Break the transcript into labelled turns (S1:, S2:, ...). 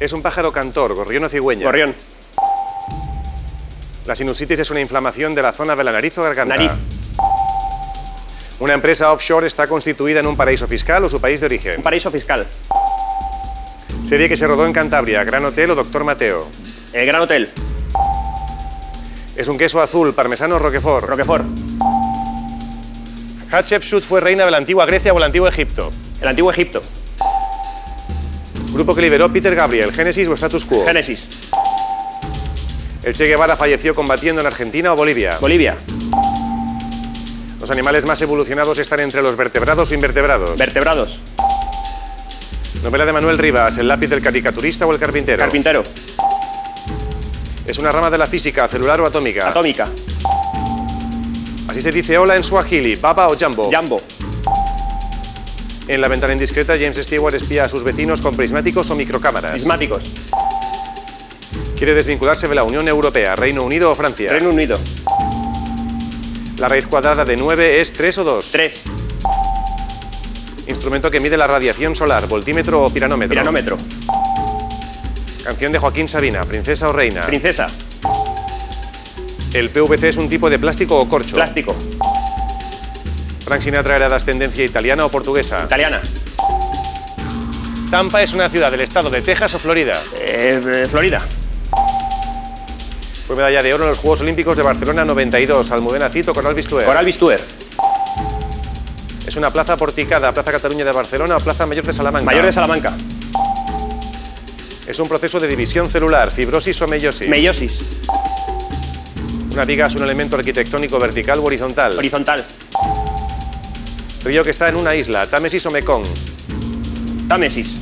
S1: Es un pájaro cantor, gorrión o cigüeña.
S2: Gorrión.
S1: La sinusitis es una inflamación de la zona de la nariz o garganta.
S2: Nariz.
S1: Una empresa offshore está constituida en un paraíso fiscal o su país de origen.
S2: Un paraíso fiscal.
S1: Serie que se rodó en Cantabria, Gran Hotel o Doctor Mateo.
S2: El Gran Hotel.
S1: Es un queso azul, parmesano o roquefort.
S2: Roquefort.
S1: Hatshepsut fue reina de la antigua Grecia o el antiguo Egipto.
S2: El Antiguo Egipto.
S1: Grupo que liberó Peter Gabriel, Génesis o Status Quo.
S2: Génesis.
S1: El Che Guevara falleció combatiendo en Argentina o Bolivia.
S2: Bolivia.
S1: Los animales más evolucionados están entre los vertebrados o invertebrados.
S2: Vertebrados.
S1: Novela de Manuel Rivas, El lápiz del caricaturista o el carpintero.
S2: Carpintero.
S1: es una rama de la física, celular o atómica.
S2: Atómica.
S1: Así se dice hola en Swahili, baba o jambo.
S2: Jambo.
S1: En la ventana indiscreta, James Stewart espía a sus vecinos con prismáticos o microcámaras.
S2: Prismáticos.
S1: Quiere desvincularse de la Unión Europea, Reino Unido o Francia.
S2: Reino Unido.
S1: La raíz cuadrada de 9 es 3 o 2.
S2: 3.
S1: Instrumento que mide la radiación solar, voltímetro o piranómetro.
S2: Piranómetro.
S1: Canción de Joaquín Sabina, princesa o reina.
S2: Princesa.
S1: El PVC es un tipo de plástico o corcho.
S2: Plástico.
S1: Frank Sinatra era de ascendencia italiana o portuguesa.
S2: Italiana.
S1: Tampa es una ciudad del estado de Texas o Florida.
S2: Eh, eh, Florida.
S1: Fue medalla de oro en los Juegos Olímpicos de Barcelona 92. Almudena Cito, Coral Bistuer.
S2: Coral Bistuer.
S1: Es una plaza porticada, Plaza Cataluña de Barcelona o Plaza Mayor de Salamanca.
S2: Mayor de Salamanca.
S1: Es un proceso de división celular, fibrosis o meiosis.
S2: Meiosis.
S1: Una viga es un elemento arquitectónico vertical o horizontal.
S2: Horizontal.
S1: Creo que está en una isla. Támesis o Mekong.
S2: Támesis.